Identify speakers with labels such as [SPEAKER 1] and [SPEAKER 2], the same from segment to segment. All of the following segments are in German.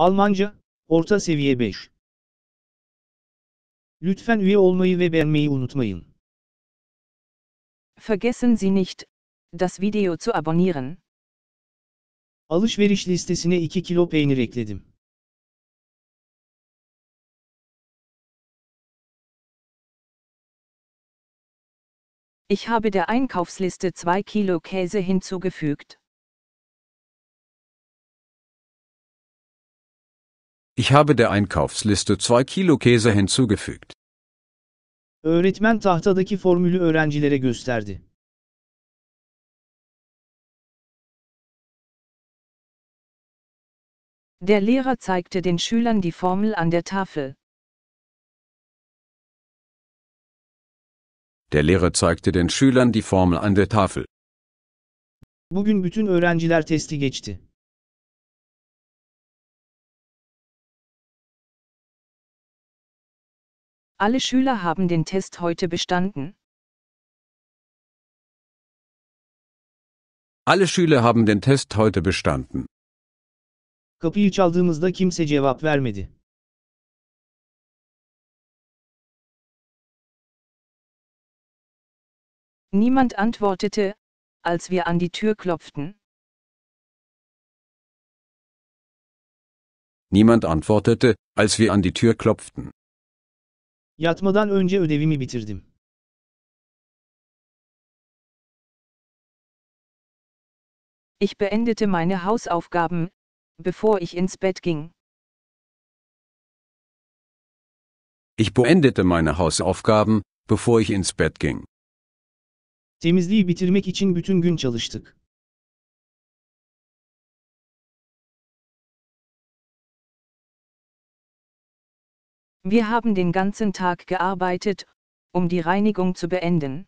[SPEAKER 1] Almanca, orta seviye 5. Lütfen üye olmayı ve beğenmeyi unutmayın.
[SPEAKER 2] Vergessen Sie nicht, das Video zu abonnieren.
[SPEAKER 1] Alışveriş listesine 2 kilo peynir ekledim.
[SPEAKER 2] Ich habe der Einkaufsliste 2 Kilo Käse hinzugefügt.
[SPEAKER 3] Ich habe der Einkaufsliste 2 Kilo Käse hinzugefügt.
[SPEAKER 1] Öğretmen tahtadaki formülü öğrencilere gösterdi.
[SPEAKER 2] Der Lehrer zeigte den Schülern die Formel an der Tafel.
[SPEAKER 3] Der Lehrer zeigte den Schülern die Formel an der Tafel.
[SPEAKER 1] Bugün bütün öğrenciler testi geçti.
[SPEAKER 2] Alle Schüler haben den Test heute bestanden.
[SPEAKER 3] Alle Schüler haben den Test heute bestanden.
[SPEAKER 1] Kapıyı çaldığımızda kimse cevap vermedi.
[SPEAKER 2] Niemand antwortete, als wir an die Tür klopften.
[SPEAKER 3] Niemand antwortete, als wir an die Tür klopften.
[SPEAKER 1] Yatmadan önce ödevimi bitirdim.
[SPEAKER 2] Ich beendete meine Hausaufgaben, bevor ich ins Bett ging.
[SPEAKER 3] Ich beendete meine Hausaufgaben, bevor ich ins Bett ging.
[SPEAKER 1] Temizliği bitirmek için bütün gün çalıştık.
[SPEAKER 2] Wir haben den ganzen Tag gearbeitet, um die Reinigung zu beenden.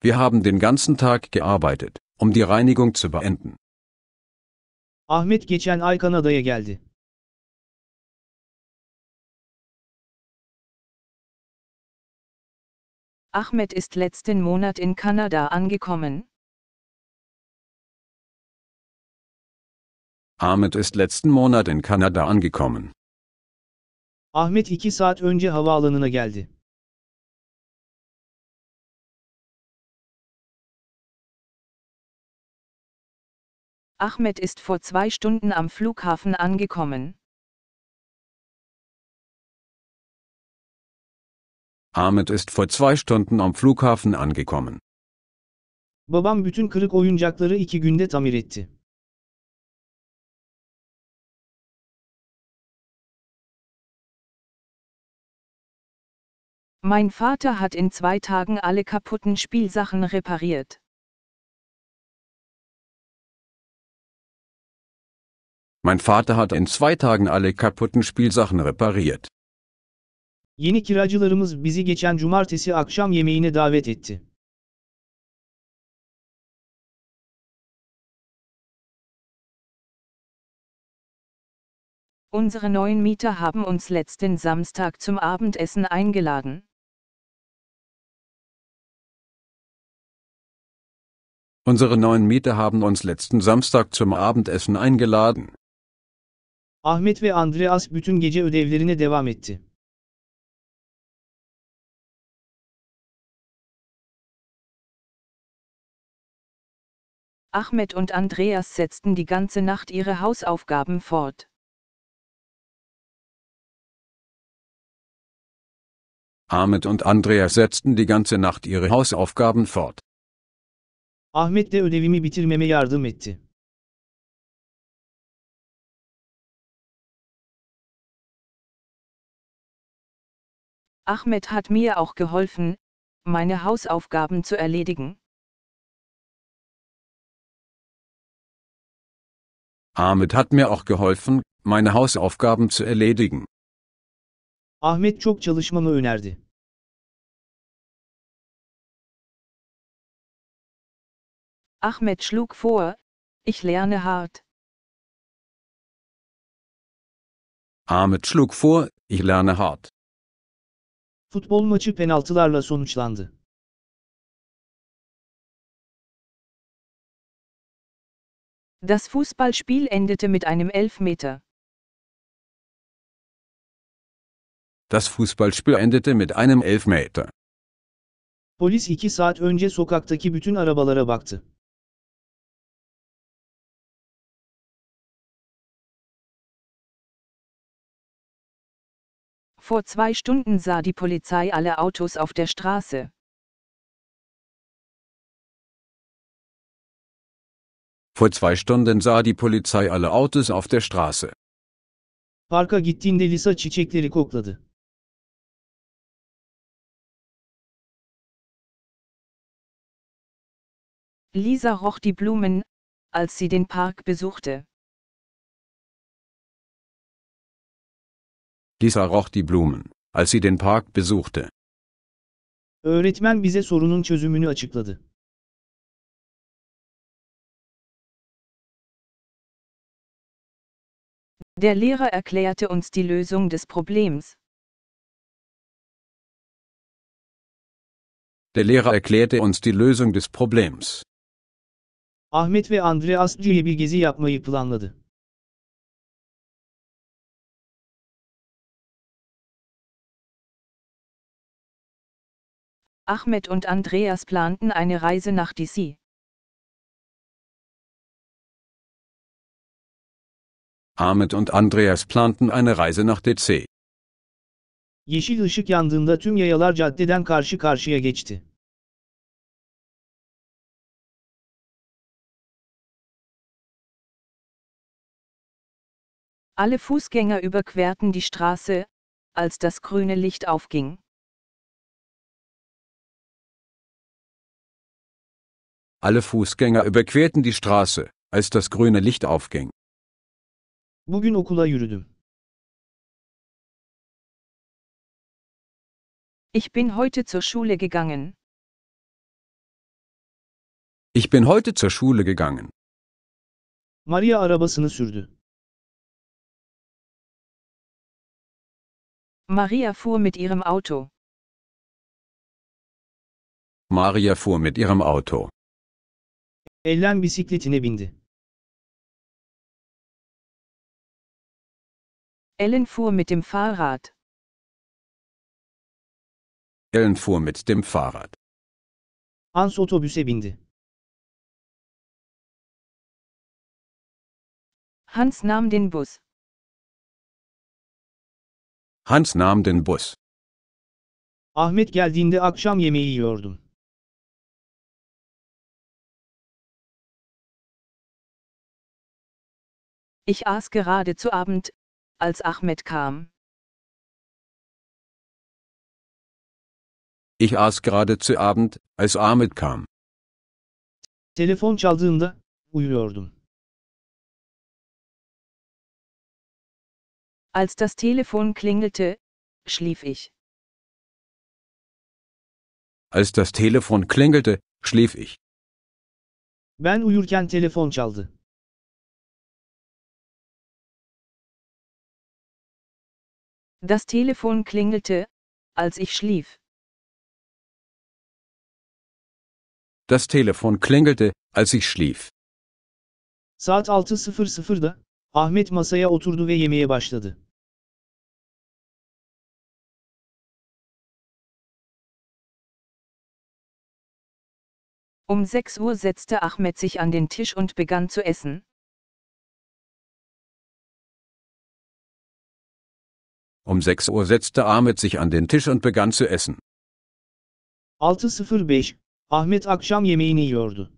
[SPEAKER 3] Wir haben den ganzen Tag gearbeitet, um die Reinigung zu beenden.
[SPEAKER 1] Ahmet geçen ay Kanada'ya geldi.
[SPEAKER 2] Ahmed ist letzten Monat in Kanada angekommen.
[SPEAKER 3] Ahmed ist letzten Monat in Kanada angekommen.
[SPEAKER 1] Ahmet 2 saat önce havaalanına geldi.
[SPEAKER 2] Ahmed ist vor zwei Stunden am Flughafen angekommen.
[SPEAKER 3] Ahmed ist vor zwei Stunden am Flughafen angekommen.
[SPEAKER 1] Babam bütün kırık oyuncakları iki günde tamir etti.
[SPEAKER 2] Mein Vater hat in zwei Tagen alle kaputten Spielsachen repariert.
[SPEAKER 3] Mein Vater hat in zwei Tagen alle kaputten Spielsachen repariert.
[SPEAKER 1] Yeni kiracılarımız bizi geçen cumartesi akşam yemeğine davet etti.
[SPEAKER 2] Unsere neuen Mieter haben uns letzten Samstag zum Abendessen eingeladen.
[SPEAKER 3] Unsere neuen Mieter haben uns letzten Samstag zum Abendessen eingeladen.
[SPEAKER 1] Ahmet ve Andreas bütün gece ödevlerine devam etti.
[SPEAKER 2] Ahmed und Andreas setzten die ganze Nacht ihre Hausaufgaben fort.
[SPEAKER 3] Ahmed und Andreas setzten die ganze Nacht ihre Hausaufgaben fort.
[SPEAKER 1] Ahmet de ödevimi bitirmeme yardım etti.
[SPEAKER 2] Ahmed hat mir auch geholfen, meine Hausaufgaben zu erledigen.
[SPEAKER 3] Ahmed hat mir auch geholfen, meine Hausaufgaben zu erledigen.
[SPEAKER 1] Ahmet çok çalışmamı önerdi.
[SPEAKER 2] Ahmed schlug vor, ich lerne hart.
[SPEAKER 3] Ahmed schlug vor, ich lerne hart.
[SPEAKER 1] Futbol maçı penaltılarla sonuçlandı.
[SPEAKER 2] Das Fußballspiel endete mit einem Elfmeter.
[SPEAKER 3] Das Fußballspiel endete mit einem Elfmeter.
[SPEAKER 1] Polis 2 saat önce sokaktaki bütün arabalara baktı.
[SPEAKER 2] Vor zwei Stunden sah die Polizei alle Autos auf der Straße.
[SPEAKER 3] Vor zwei Stunden sah die Polizei alle Autos auf der Straße.
[SPEAKER 1] Parka gittiğinde Lisa çiçekleri kokladı.
[SPEAKER 2] Lisa roch die Blumen, als sie den Park besuchte.
[SPEAKER 3] Lisa roch die Blumen, als sie den Park besuchte.
[SPEAKER 1] Öğretmen bize sorunun çözümünü açıkladı.
[SPEAKER 2] Der Lehrer erklärte uns die Lösung des Problems.
[SPEAKER 3] Der Lehrer erklärte uns die Lösung des Problems.
[SPEAKER 1] Ahmet ve Andreas diye bir gezi yapmayı planladı.
[SPEAKER 2] Ahmed und Andreas planten eine Reise nach DC.
[SPEAKER 3] Ahmed und Andreas planten eine Reise nach DC.
[SPEAKER 1] Yeşil ışık yandığında tüm yayalar caddeden karşı karşıya geçti.
[SPEAKER 2] Alle Fußgänger überquerten die Straße, als das grüne Licht aufging.
[SPEAKER 3] Alle Fußgänger überquerten die Straße, als das grüne Licht aufging.
[SPEAKER 1] Bugün okula yürüdüm.
[SPEAKER 2] Ich bin heute zur Schule gegangen.
[SPEAKER 3] Ich bin heute zur Schule gegangen.
[SPEAKER 1] Maria arabasını sürdü.
[SPEAKER 2] Maria fuhr mit ihrem Auto.
[SPEAKER 3] Maria fuhr mit ihrem Auto.
[SPEAKER 1] Ellen bisikletine bindi.
[SPEAKER 2] Ellen fuhr mit dem Fahrrad.
[SPEAKER 3] Ellen fuhr mit dem Fahrrad.
[SPEAKER 1] Hans otobüse bindi.
[SPEAKER 2] Hans nahm den Bus.
[SPEAKER 3] Hans nahm den Bus.
[SPEAKER 1] Ahmet geldiğinde akşam yemeği yiyordum.
[SPEAKER 2] Ich aß gerade zu Abend, als Ahmed kam.
[SPEAKER 3] Ich aß gerade zu Abend, als Ahmed kam.
[SPEAKER 1] Telefon çaldığında uyuyordum.
[SPEAKER 2] Als das Telefon klingelte, schlief ich.
[SPEAKER 3] Als das Telefon klingelte, schlief ich.
[SPEAKER 1] Ben uyurken telefon çaldı.
[SPEAKER 2] Das Telefon klingelte, als ich schlief.
[SPEAKER 3] Das Telefon klingelte, als ich schlief.
[SPEAKER 1] Saat 6.00'da Ahmet masaya oturdu ve yemeye başladı.
[SPEAKER 2] Um 6 Uhr setzte Ahmed sich an den Tisch und begann zu essen.
[SPEAKER 3] Um 6 Uhr setzte Ahmed sich an den Tisch und begann zu essen.
[SPEAKER 1] 6.05 Ahmet akşam yemeğini yiyordu.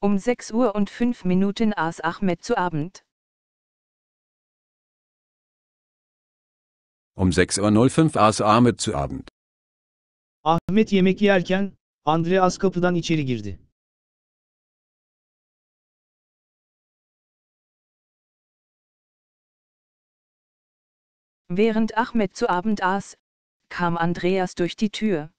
[SPEAKER 2] Um 6 Uhr und 5 Minuten aß Ahmed zu Abend.
[SPEAKER 3] Um 6.05 Uhr aß Ahmed zu Abend.
[SPEAKER 1] Ahmet yemek yerken, Andreas kapıdan içeri girdi.
[SPEAKER 2] Während Ahmed zu Abend aß, kam Andreas durch die Tür.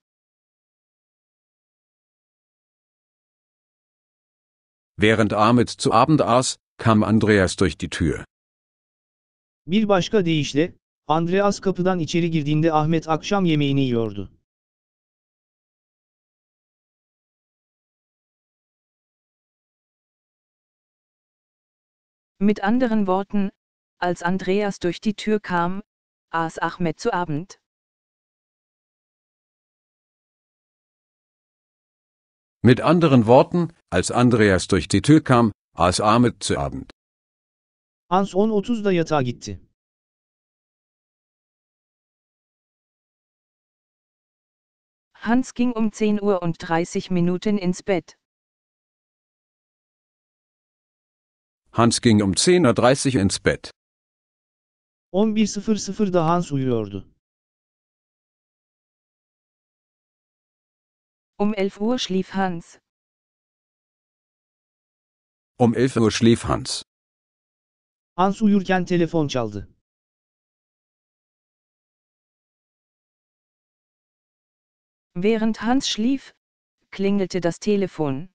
[SPEAKER 3] Während Ahmed zu Abend aß, kam Andreas durch die Tür.
[SPEAKER 1] Bir başka deyişle, Andreas kapıdan içeri girdiğinde Ahmet akşam yemeğini yiyordu.
[SPEAKER 2] Mit anderen Worten, als Andreas durch die Tür kam, aß Ahmed zu Abend.
[SPEAKER 3] Mit anderen Worten, als Andreas durch die Tür kam, aß Ahmed zu Abend.
[SPEAKER 1] Hans 10.30'da yatağa gitti.
[SPEAKER 2] Hans ging um 10 Uhr und 30 Minuten ins Bett.
[SPEAKER 3] Hans ging um 10.30 Uhr ins Bett.
[SPEAKER 1] 11.00'da Hans uyuyordu.
[SPEAKER 2] Um 11 Uhr schlief Hans.
[SPEAKER 3] Um 11 Uhr schlief Hans.
[SPEAKER 1] Hans uyurken telefon çaldı.
[SPEAKER 2] Während Hans schlief, klingelte das Telefon.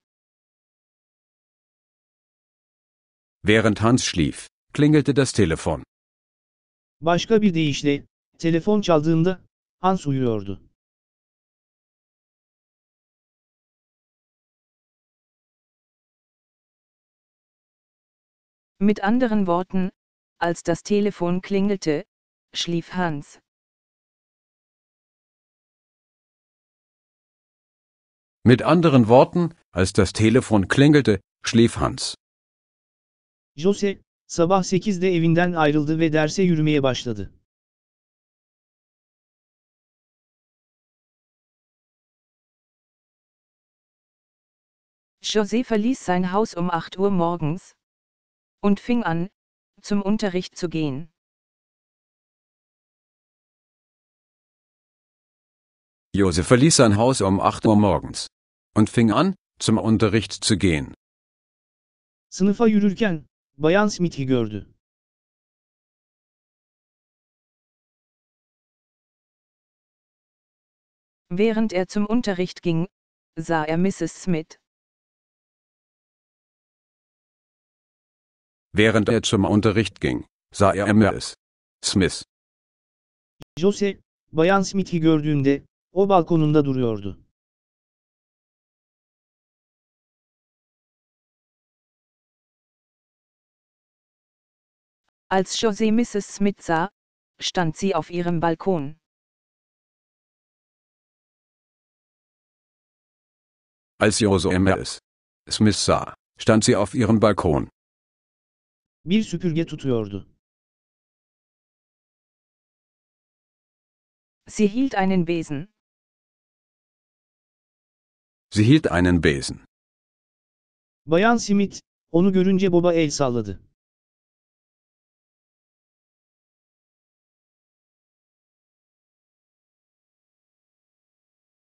[SPEAKER 3] Während Hans schlief, klingelte das Telefon.
[SPEAKER 1] Başka bir deyişle, telefon çaldığında, Hans uyuyordu.
[SPEAKER 2] Mit anderen Worten, als das Telefon klingelte, schlief Hans.
[SPEAKER 3] Mit anderen Worten, als das Telefon klingelte, schlief Hans.
[SPEAKER 1] Jose, sabah 8'de evinden ayrıldı ve derse yürümeye başladı.
[SPEAKER 2] José verließ sein Haus um 8 Uhr morgens und fing an, zum Unterricht zu gehen.
[SPEAKER 3] Josef verließ sein Haus um 8 Uhr morgens und fing an, zum Unterricht zu gehen.
[SPEAKER 1] Sınıfa yürürken, Bayan Smith'i gördü.
[SPEAKER 2] Während er zum Unterricht ging, sah er Mrs. Smith.
[SPEAKER 3] Während er zum Unterricht ging, sah er Mrs. Smith.
[SPEAKER 1] Jose, Bayan Smith'i gördüğünde, o balkonunda duruyordu.
[SPEAKER 2] Als José Mrs. Smith sah, stand sie auf ihrem Balkon.
[SPEAKER 3] Als Jose Mrs. Smith sah, stand sie auf ihrem Balkon.
[SPEAKER 1] Bir süpürge tutuyordu.
[SPEAKER 2] Sie hielt einen Besen.
[SPEAKER 3] Sie hielt einen Besen.
[SPEAKER 1] Bayan Smith, onu görünce Bob'a el salladı.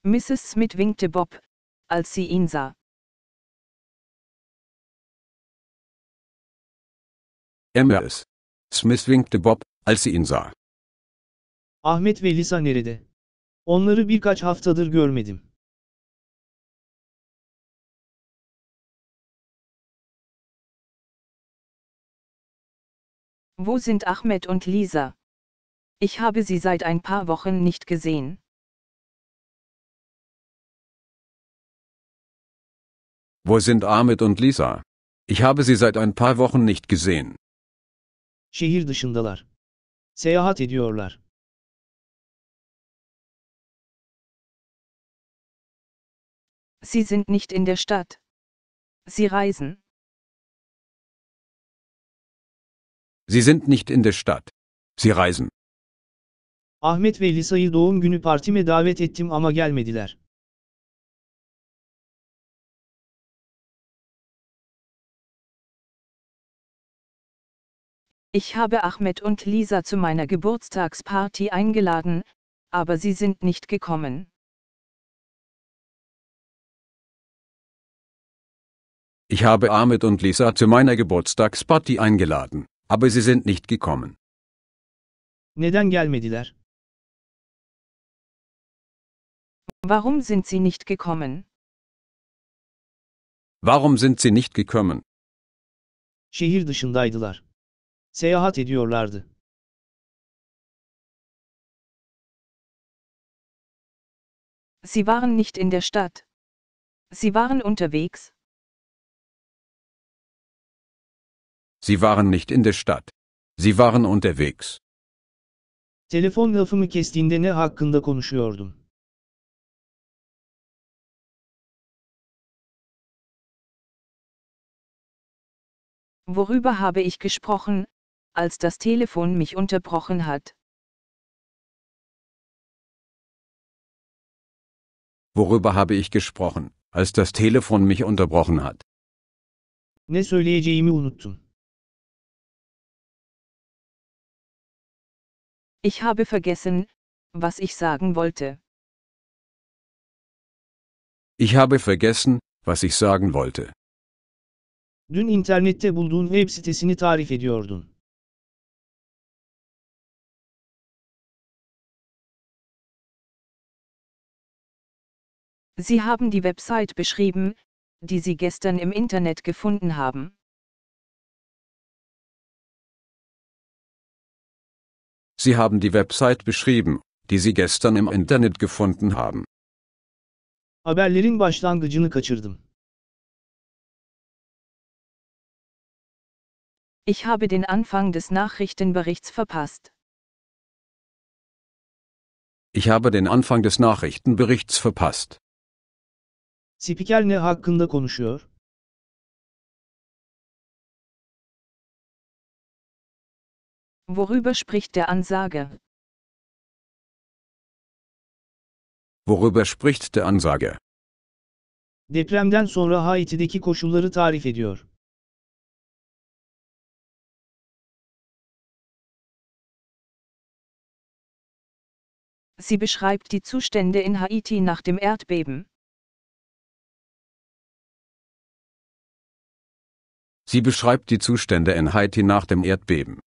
[SPEAKER 2] Mrs. Smith winkte Bob, als sie ihn sah.
[SPEAKER 3] Mrs. Smith winkte Bob, als sie ihn sah.
[SPEAKER 1] Ahmet ve Lisa nerede? Onları birkaç haftadır görmedim.
[SPEAKER 2] Wo sind Ahmed und Lisa? Ich habe sie seit ein paar Wochen nicht gesehen.
[SPEAKER 3] Wo sind Ahmed und Lisa? Ich habe sie seit ein paar Wochen nicht gesehen.
[SPEAKER 1] Şehir dışındalar. Seyahat ediyorlar.
[SPEAKER 2] Sie sind nicht in der Stadt. Sie reisen.
[SPEAKER 3] Sie sind nicht in der Stadt. Sie reisen.
[SPEAKER 1] Ahmet ve Lisa'yı doğum günü partime davet ettim ama gelmediler.
[SPEAKER 2] Ich habe Ahmed und Lisa zu meiner Geburtstagsparty eingeladen, aber sie sind nicht gekommen.
[SPEAKER 3] Ich habe Ahmed und Lisa zu meiner Geburtstagsparty eingeladen, aber sie sind nicht gekommen.
[SPEAKER 1] Neden gelmediler?
[SPEAKER 2] Warum sind sie nicht gekommen?
[SPEAKER 3] Warum sind sie nicht gekommen?
[SPEAKER 1] Şehir dışındaydılar. Seyahat ediyorlardı.
[SPEAKER 2] Sie waren nicht in der Stadt. Sie waren unterwegs.
[SPEAKER 3] Sie waren nicht in der Stadt. Sie waren unterwegs.
[SPEAKER 1] Telefon lafımı kestiğinde ne hakkında konuşuyordum?
[SPEAKER 2] Worüber habe ich gesprochen, als das Telefon mich unterbrochen hat?
[SPEAKER 3] Worüber habe ich gesprochen, als das Telefon mich unterbrochen hat?
[SPEAKER 1] Ne söyleyeceğimi unuttum.
[SPEAKER 2] Ich habe vergessen, was ich sagen wollte.
[SPEAKER 3] Ich habe vergessen, was ich sagen wollte.
[SPEAKER 1] Dün internette bulduğun web sitesini tarif ediyordun.
[SPEAKER 2] Sie haben die Website beschrieben, die Sie gestern im Internet gefunden haben.
[SPEAKER 3] Sie haben die Website beschrieben, die Sie gestern im Internet gefunden haben.
[SPEAKER 1] Haberlerin başlangıcını kaçırdım.
[SPEAKER 2] Ich habe den Anfang des Nachrichtenberichts verpasst.
[SPEAKER 3] Ich habe den Anfang des Nachrichtenberichts verpasst.
[SPEAKER 1] Spiker ne hakkında konuşuyor?
[SPEAKER 2] Worüber spricht der Ansager?
[SPEAKER 3] Worüber spricht der Ansager?
[SPEAKER 1] Depremden sonra Haiti'deki koşulları tarif ediyor.
[SPEAKER 2] Sie beschreibt die Zustände in Haiti nach dem Erdbeben.
[SPEAKER 3] Sie beschreibt die Zustände in Haiti nach dem Erdbeben.